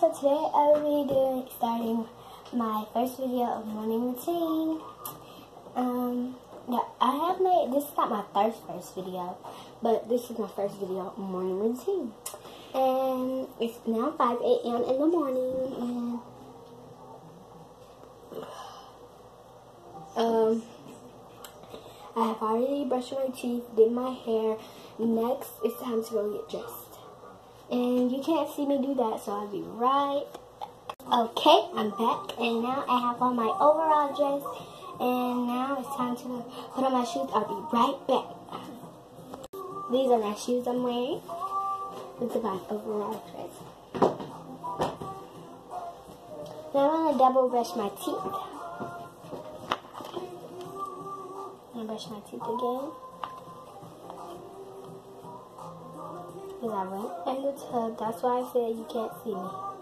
so today I will be doing starting my first video of morning routine. Um, yeah, I have made this is not my first first video, but this is my first video of morning routine. And it's now 5 a.m. in the morning, and um, I have already brushed my teeth, did my hair. Next, it's time to go get dressed. You can't see me do that, so I'll be right. Okay, I'm back, and now I have on my overall dress, and now it's time to put on my shoes. I'll be right back. These are my shoes I'm wearing. This is my overall dress. Now I'm gonna double brush my teeth. I'm gonna brush my teeth again. Because I went in the tub. That's why I said you can't see me.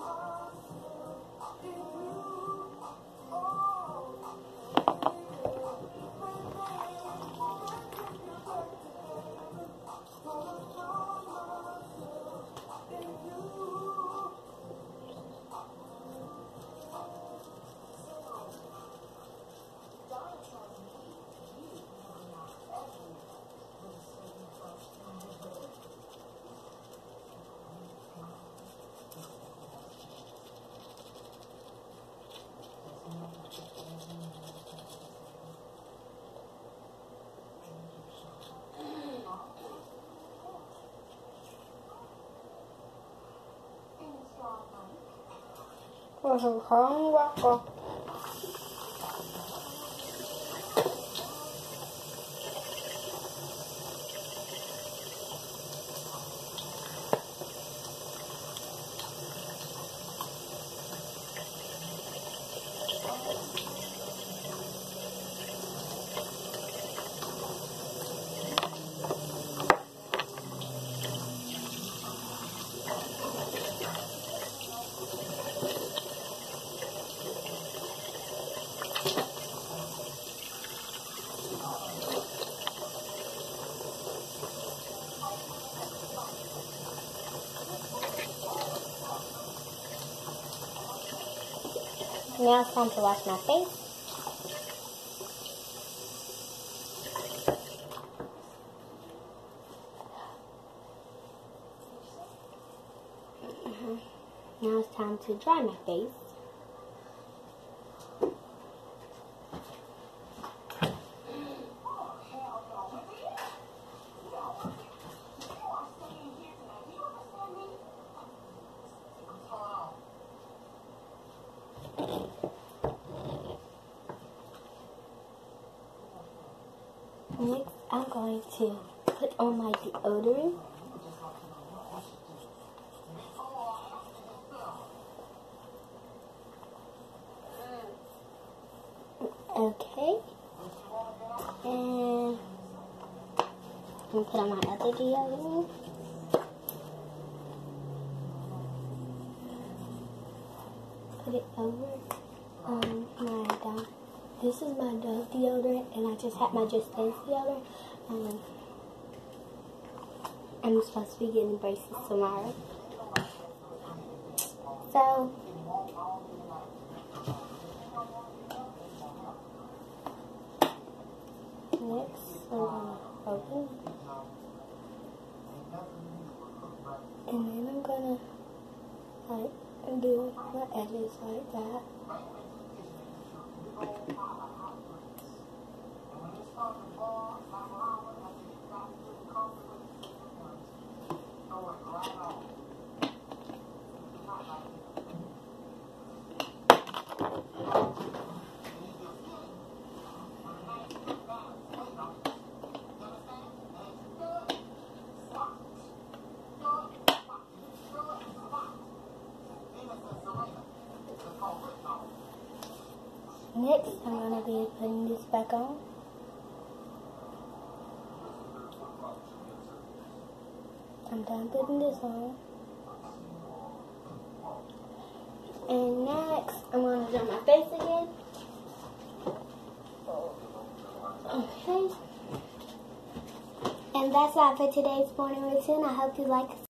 这是黄瓜 Now it's time to wash my face. Uh-huh. Now it's time to dry my face. Next, I'm going to put on my deodorant. Okay. And I'm going to put on my other deodorant. Put it over um, my down this is my Dove deodorant, and I just had my Just Dance deodorant. Um, I'm supposed to be getting braces tomorrow. So, next I'm gonna open, and then I'm gonna like do my edges like that. Thank you. Next, I'm going to be putting this back on. I'm done putting this on. And next, I'm going to dry my face again. Okay. And that's all for today's morning routine. I hope you like